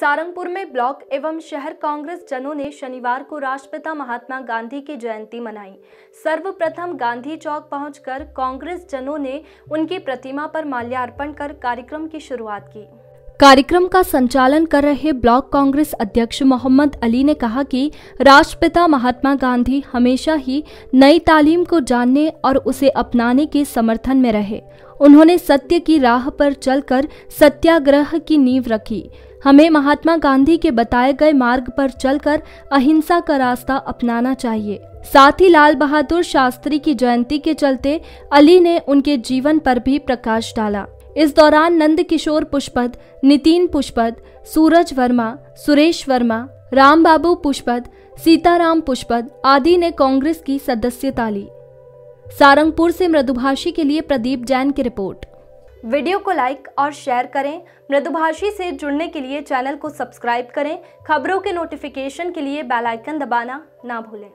सारंगपुर में ब्लॉक एवं शहर कांग्रेस जनों ने शनिवार को राष्ट्रपिता महात्मा गांधी की जयंती मनाई। सर्वप्रथम गांधी चौक पहुंचकर कांग्रेस जनों ने उनकी प्रतिमा पर माल्यार्पण कर कार्यक्रम की शुरुआत की। कार्यक्रम का संचालन कर रहे ब्लॉक कांग्रेस अध्यक्ष मोहम्मद अली ने कहा कि राष्ट्रपिता महात्मा गांधी हमेशा ही नई तालीम को जानने और उसे अपनाने के समर्थन में रहे। उन्होंने सत्य की राह पर चलकर सत्याग्रह की नींव रखी। हमें महात्मा गांधी के बताए गए मार्ग पर चलकर अहिंसा का रास्ता अपनाना चाहिए। साथ ही लाल बहादुर शास्त्री की जयंती के चलते अली ने उनके जीवन पर भी प्रकाश डाला। इस दौरान नंद किशोर पुष्पद, नितिन पुष्पद, सूरज वर्मा, सुरेश वर्मा राम बाबू पुष्पद, सीताराम पुष्पद आदि ने कांग्रेस की सदस्यता ली। सारंगपुर से मृदुभाषी के लिए प्रदीप जैन की रिपोर्ट। वीडियो को लाइक और शेयर करें। मृदुभाषी से जुड़ने के लिए चैनल को सब्सक्राइब करें। खबरों के नोटिफिकेशन के लिए बेल आइकन दबाना ना भूलें।